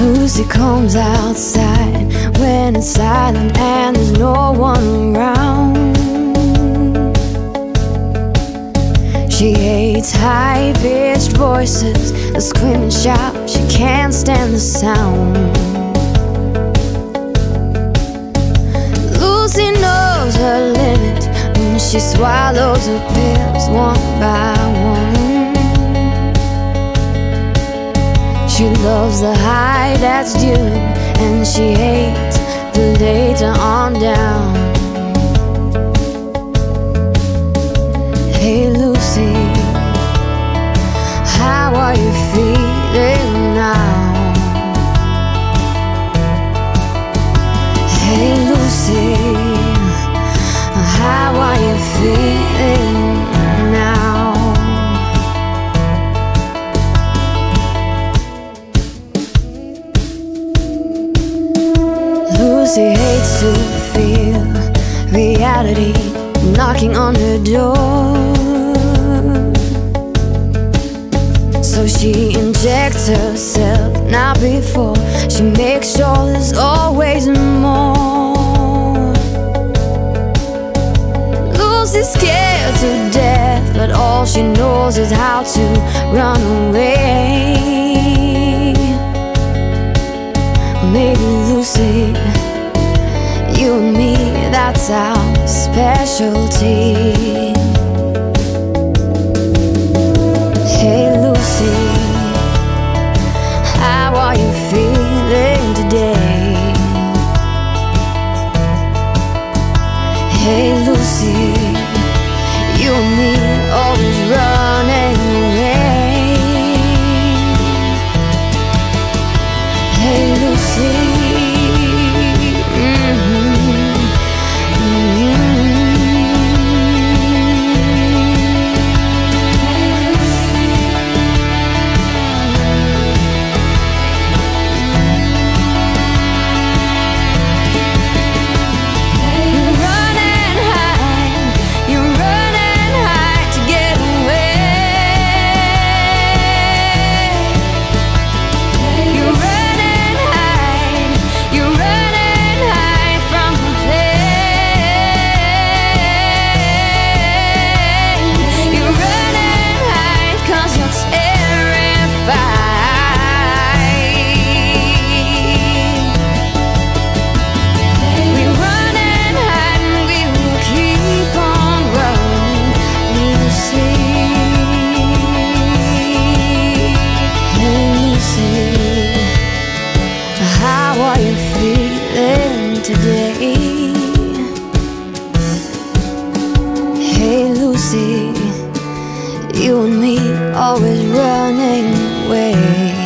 Lucy comes outside when it's silent and there's no one around. She hates high pitched voices, the scream and shout, she can't stand the sound. Lucy knows her limit when she swallows her pills one by She loves the high that's due, and she hates the later on down. Lucy hates to feel reality knocking on her door. So she injects herself now before she makes sure there's always more. Lucy's scared to death, but all she knows is how to run away. That's our specialty. Hey Lucy, how are you feeling today? Hey Lucy, you and me always Hey Lucy, you and me always running away.